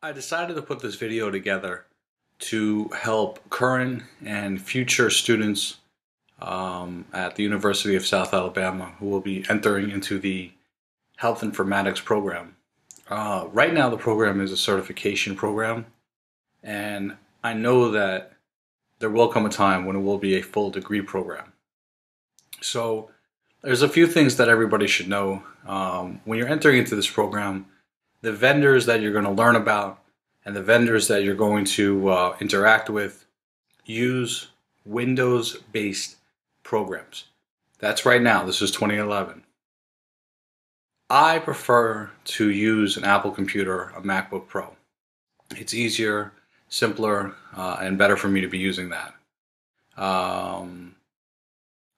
I decided to put this video together to help current and future students um, at the University of South Alabama who will be entering into the Health Informatics program. Uh, right now, the program is a certification program, and I know that there will come a time when it will be a full degree program. So, there's a few things that everybody should know um, when you're entering into this program the vendors that you're going to learn about and the vendors that you're going to uh, interact with use Windows based programs. That's right now. This is 2011. I prefer to use an Apple computer, a MacBook Pro. It's easier, simpler, uh, and better for me to be using that. Um,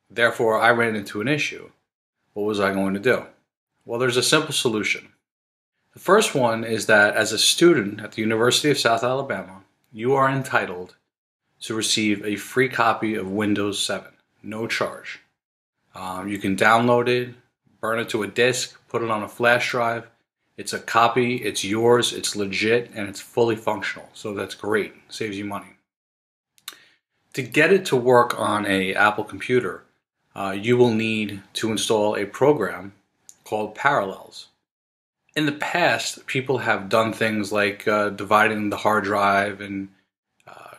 therefore, I ran into an issue. What was I going to do? Well, there's a simple solution. The first one is that as a student at the University of South Alabama, you are entitled to receive a free copy of Windows 7, no charge. Um, you can download it, burn it to a disk, put it on a flash drive. It's a copy, it's yours, it's legit, and it's fully functional. So that's great, saves you money. To get it to work on a Apple computer, uh, you will need to install a program called Parallels in the past, people have done things like uh, dividing the hard drive and uh,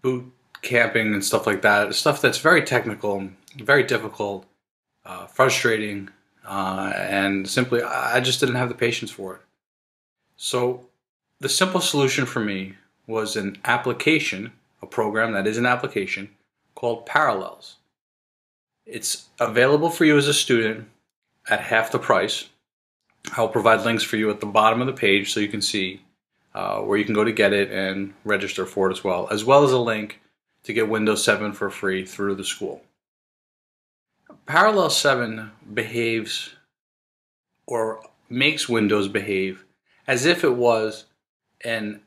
boot camping and stuff like that. Stuff that's very technical, very difficult, uh, frustrating, uh, and simply I just didn't have the patience for it. So the simple solution for me was an application, a program that is an application called Parallels. It's available for you as a student at half the price I'll provide links for you at the bottom of the page so you can see uh, where you can go to get it and register for it as well, as well as a link to get Windows 7 for free through the school. Parallel 7 behaves or makes Windows behave as if it was an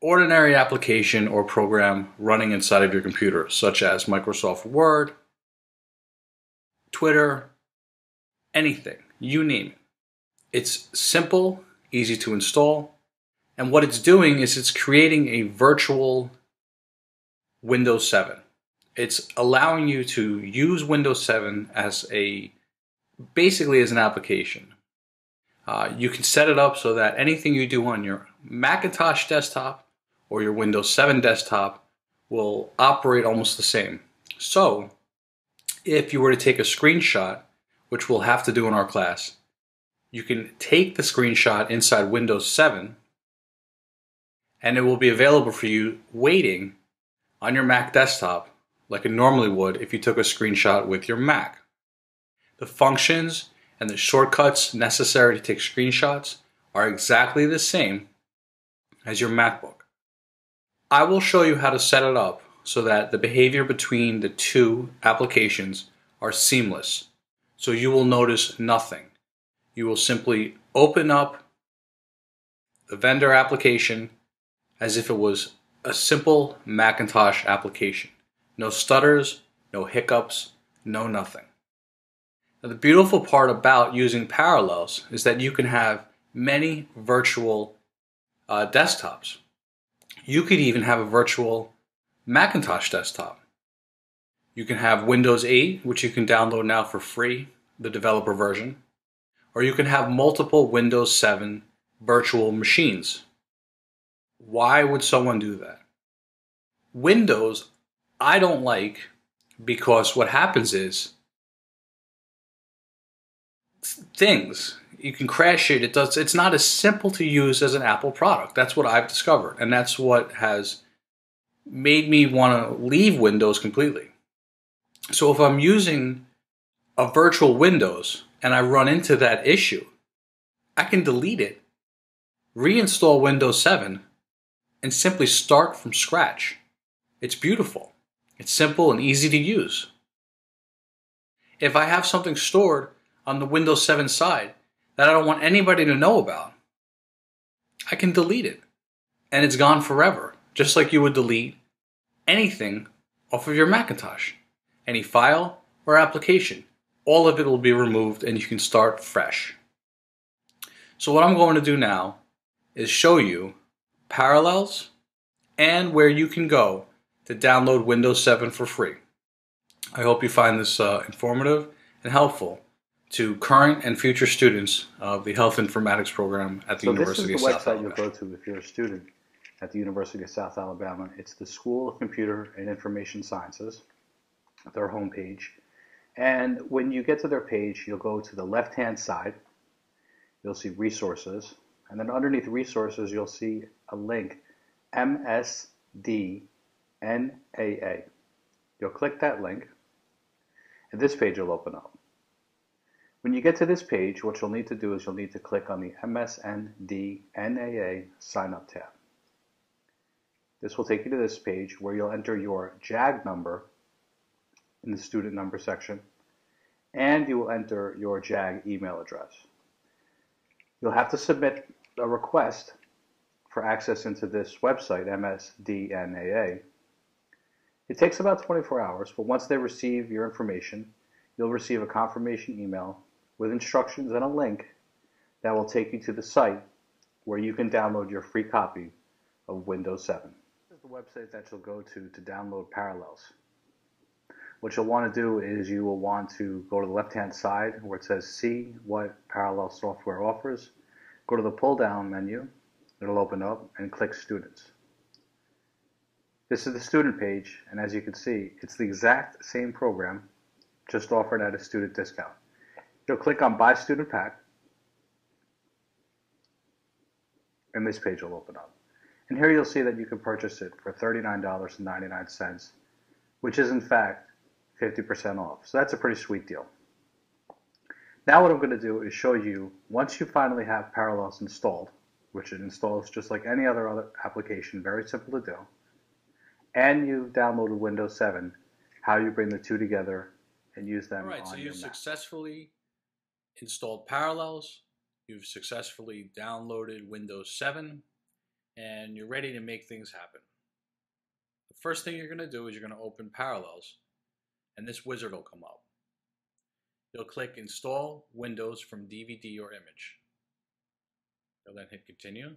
ordinary application or program running inside of your computer, such as Microsoft Word, Twitter, anything you name it. It's simple, easy to install, and what it's doing is it's creating a virtual Windows 7. It's allowing you to use Windows 7 as a basically as an application. Uh, you can set it up so that anything you do on your Macintosh desktop or your Windows 7 desktop will operate almost the same. So, if you were to take a screenshot which we'll have to do in our class, you can take the screenshot inside Windows 7 and it will be available for you waiting on your Mac desktop like it normally would if you took a screenshot with your Mac. The functions and the shortcuts necessary to take screenshots are exactly the same as your MacBook. I will show you how to set it up so that the behavior between the two applications are seamless so you will notice nothing. You will simply open up the vendor application as if it was a simple Macintosh application. No stutters, no hiccups, no nothing. Now, the beautiful part about using Parallels is that you can have many virtual uh, desktops. You could even have a virtual Macintosh desktop. You can have Windows 8, which you can download now for free the developer version, or you can have multiple Windows 7 virtual machines. Why would someone do that? Windows, I don't like because what happens is things you can crash it it does it's not as simple to use as an apple product that's what i've discovered and that's what has made me want to leave windows completely so if i'm using a virtual Windows and I run into that issue, I can delete it, reinstall Windows 7, and simply start from scratch. It's beautiful. It's simple and easy to use. If I have something stored on the Windows 7 side that I don't want anybody to know about, I can delete it and it's gone forever, just like you would delete anything off of your Macintosh, any file or application all of it will be removed and you can start fresh. So what I'm going to do now is show you parallels and where you can go to download Windows 7 for free. I hope you find this uh, informative and helpful to current and future students of the Health Informatics program at the so University of South Alabama. This is the website you'll go to if you're a student at the University of South Alabama. It's the School of Computer and Information Sciences, their homepage. And when you get to their page, you'll go to the left-hand side. You'll see resources. And then underneath resources, you'll see a link, MSDNAA. You'll click that link, and this page will open up. When you get to this page, what you'll need to do is you'll need to click on the MSNDNAA Sign Up tab. This will take you to this page where you'll enter your JAG number in the student number section, and you will enter your JAG email address. You'll have to submit a request for access into this website, MSDNAA. It takes about 24 hours, but once they receive your information, you'll receive a confirmation email with instructions and a link that will take you to the site where you can download your free copy of Windows 7. This is the website that you'll go to to download Parallels. What you'll want to do is you will want to go to the left-hand side where it says see what Parallel software offers. Go to the pull-down menu. It'll open up and click Students. This is the student page, and as you can see, it's the exact same program, just offered at a student discount. You'll click on Buy Student Pack, and this page will open up. And here you'll see that you can purchase it for $39.99, which is in fact 50% off. So that's a pretty sweet deal. Now what I'm going to do is show you, once you finally have Parallels installed, which it installs just like any other, other application, very simple to do, and you've downloaded Windows 7, how you bring the two together and use them All right, so you've successfully installed Parallels, you've successfully downloaded Windows 7, and you're ready to make things happen. The first thing you're going to do is you're going to open Parallels, and this wizard will come up. You'll click Install Windows from DVD or image. You'll then hit Continue.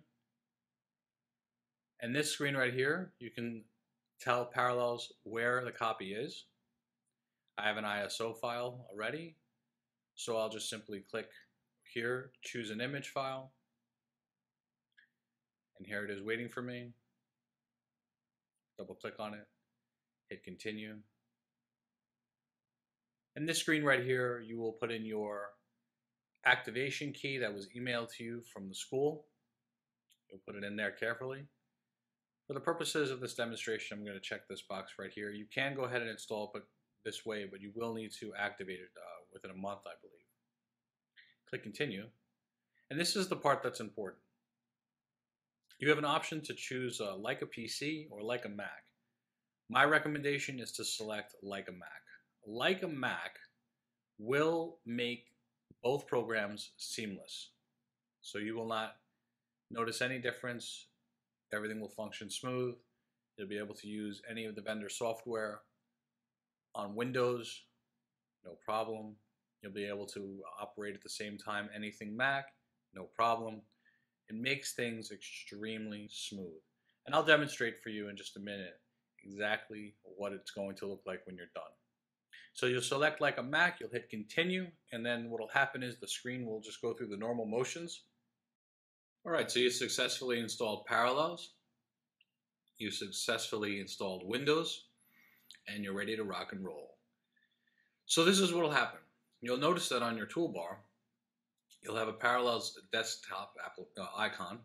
And this screen right here, you can tell Parallels where the copy is. I have an ISO file already, so I'll just simply click here, choose an image file, and here it is waiting for me. Double click on it, hit continue. And this screen right here, you will put in your activation key that was emailed to you from the school. You'll put it in there carefully. For the purposes of this demonstration, I'm going to check this box right here. You can go ahead and install it but this way, but you will need to activate it uh, within a month, I believe. Click Continue. And this is the part that's important. You have an option to choose uh, like a PC or like a Mac. My recommendation is to select like a Mac. Like a Mac will make both programs seamless. So you will not notice any difference. Everything will function smooth. You'll be able to use any of the vendor software on Windows, no problem. You'll be able to operate at the same time anything Mac, no problem. It makes things extremely smooth. And I'll demonstrate for you in just a minute exactly what it's going to look like when you're done. So you'll select like a Mac, you'll hit continue, and then what will happen is the screen will just go through the normal motions. All right, so you successfully installed Parallels. You successfully installed Windows and you're ready to rock and roll. So this is what will happen. You'll notice that on your toolbar, you'll have a Parallels desktop uh, icon.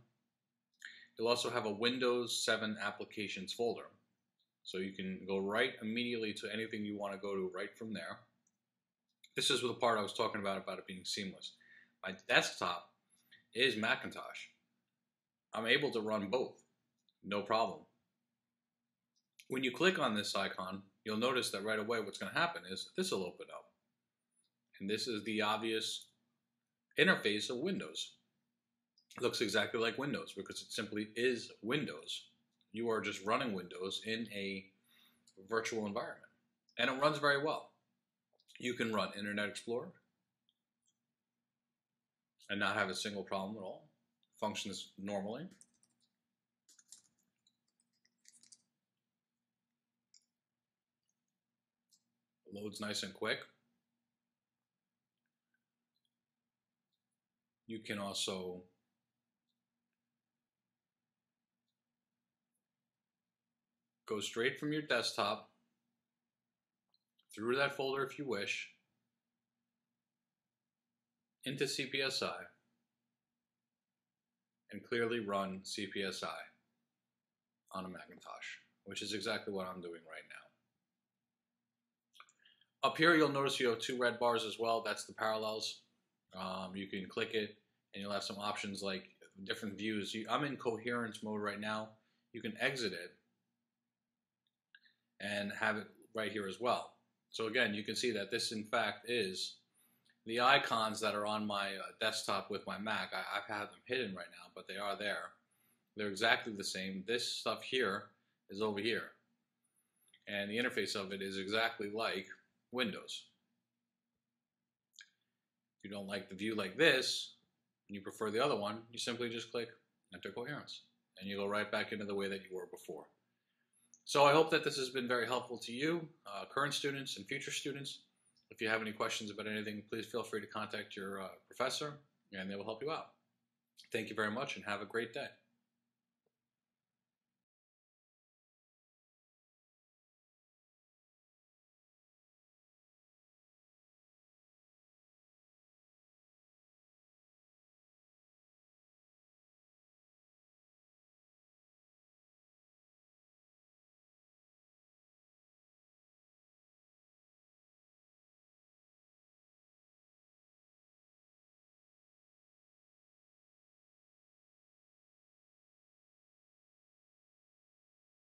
You'll also have a Windows 7 applications folder. So you can go right immediately to anything you want to go to right from there. This is the part I was talking about, about it being seamless. My desktop is Macintosh. I'm able to run both, no problem. When you click on this icon, you'll notice that right away what's going to happen is this will open up. And this is the obvious interface of Windows. It looks exactly like Windows because it simply is Windows. You are just running Windows in a virtual environment. And it runs very well. You can run Internet Explorer and not have a single problem at all. functions normally. Loads nice and quick. You can also go straight from your desktop through that folder if you wish into CPSI and clearly run CPSI on a Macintosh, which is exactly what I'm doing right now. Up here, you'll notice you have two red bars as well. That's the parallels. Um, you can click it and you'll have some options like different views. I'm in coherence mode right now. You can exit it and have it right here as well. So again, you can see that this in fact is the icons that are on my uh, desktop with my Mac. I, I've had them hidden right now, but they are there. They're exactly the same. This stuff here is over here. And the interface of it is exactly like Windows. If you don't like the view like this, and you prefer the other one, you simply just click Enter Coherence. And you go right back into the way that you were before. So I hope that this has been very helpful to you, uh, current students and future students. If you have any questions about anything, please feel free to contact your uh, professor and they will help you out. Thank you very much and have a great day.